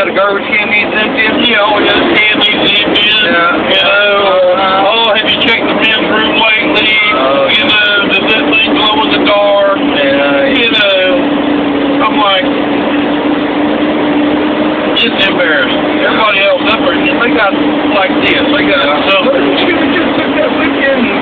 got a garbage can needs emptying? Yeah, all got candies in it. Yeah. You know, Uh-huh. oh, have you checked the men's room lately? Oh, you know, does that thing glow in the dark? Yeah. You uh, know, I'm like, it's embarrassing. Everybody else up there, they got like this. They got something You just took that weekend.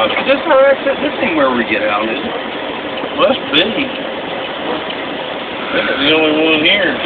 God. Is this our exit? This ain't where we get out, is it? Must be. This is the only one here.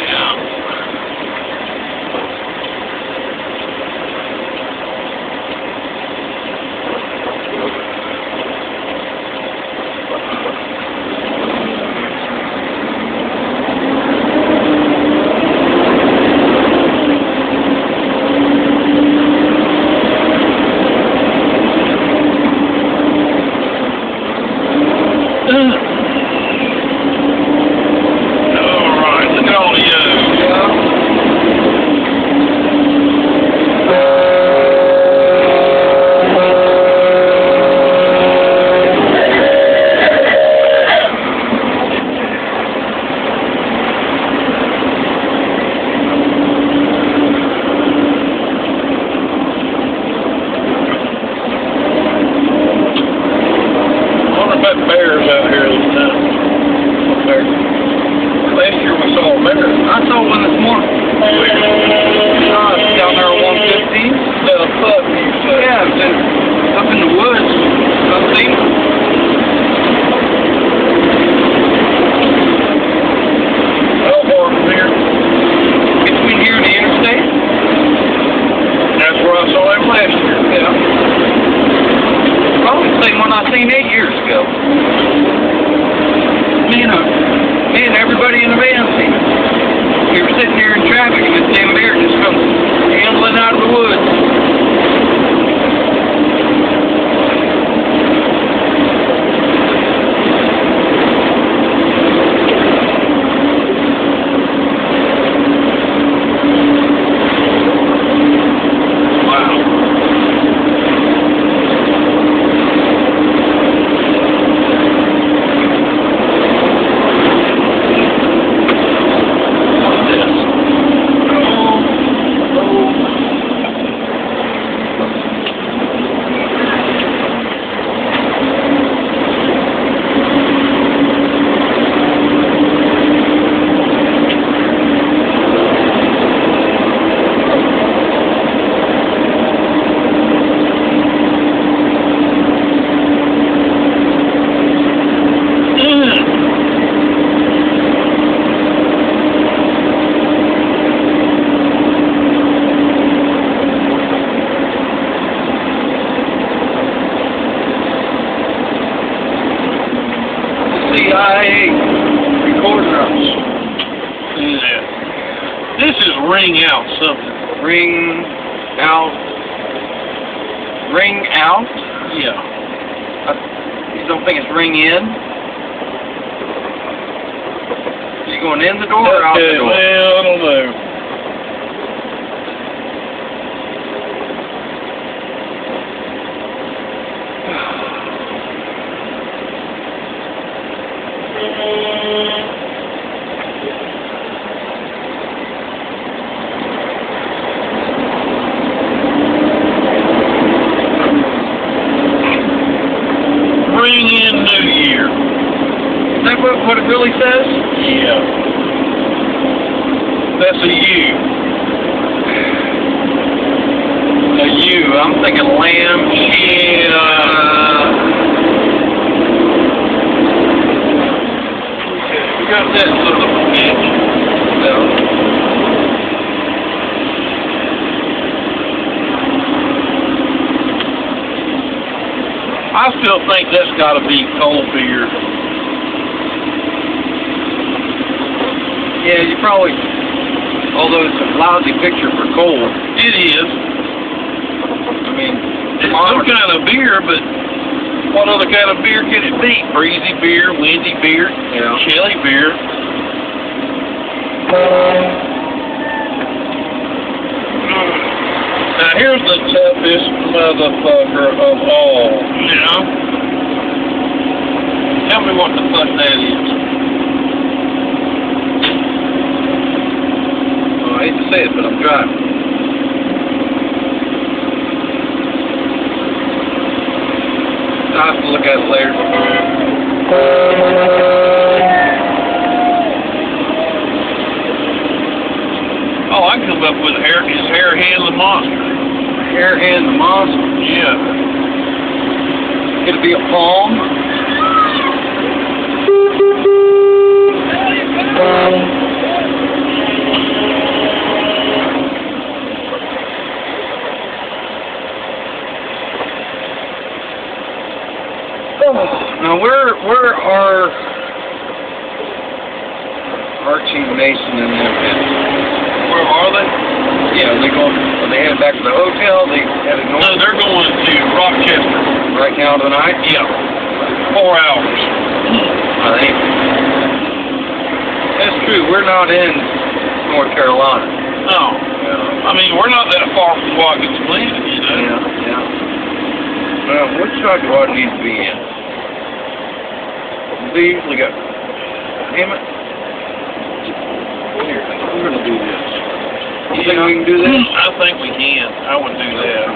there. Last year we saw a bear. I saw one this morning. Uh, down there on 115. The. Yeah, up in the woods. I've seen them. Here? The interstate? That's where I saw last year. Yeah. Probably the same one I seen eight years ago. Man, I and everybody in the van seen. We were sitting here in traffic and this damn bear just comes ambling out of the woods. This is ring out something. Ring out. Ring out? Yeah. Uh, you don't think it's ring in? You going in the door or out the door? well, I don't know. Ring in New Year. Is that what, what it really says? Yeah. That's a U. A U. I'm thinking lamb, sheep. Uh, We got that a bitch. no. I still think that's got to be cold beer. Yeah, you probably. Although it's a lousy picture for cold. It is. I mean, It's some kind of beer, but what other kind of beer can it be? Breezy beer, windy beer, Yeah. chilly beer. Now here's the toughest motherfucker of all. Yeah. Tell me what the fuck that is. Oh, I hate to say it, but I'm driving. I'll have to look at it later. Oh, I come up with hair. It's hair hand the monster. Hair hand the monster. Yeah. Could it be a palm? Now where where are Archie Mason and them at? Where are they? Yeah, are they going are they headed back to the hotel? They headed No, they're going to Rochester. right now tonight? Yeah. Four hours. I think. That's true. We're not in North Carolina. No. I mean, we're not that far from Watkins Glen, you know. Yeah, yeah. Well, which side do I need to be in? They usually got. Damn it. We're gonna do this. You think we can do this? I think we can. I would do that.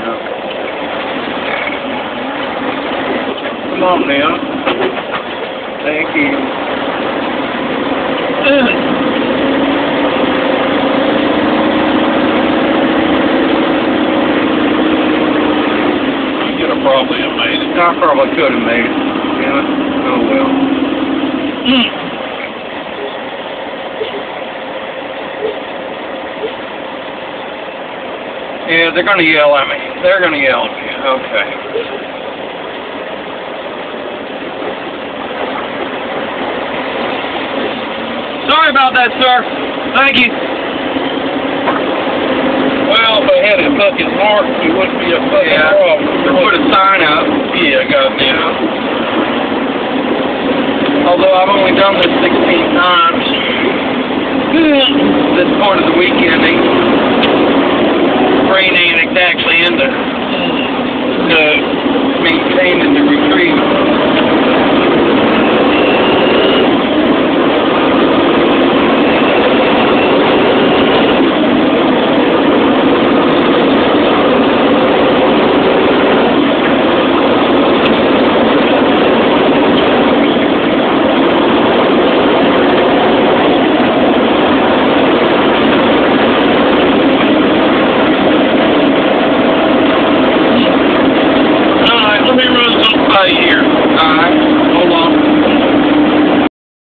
Come on now. Thank you. You could have probably have made it. I probably could have made it. It. Oh well. Yeah, they're going to yell at me. They're going to yell at me. Okay. Sorry about that, sir. Thank you. Well, if I had a fucking mark, it wouldn't be a fucking yeah. problem. Put a sign up. Yeah, goddamn. Although I've only done this 16 times. this part of the weekend annexed actually into uh, maintaining the reprieve.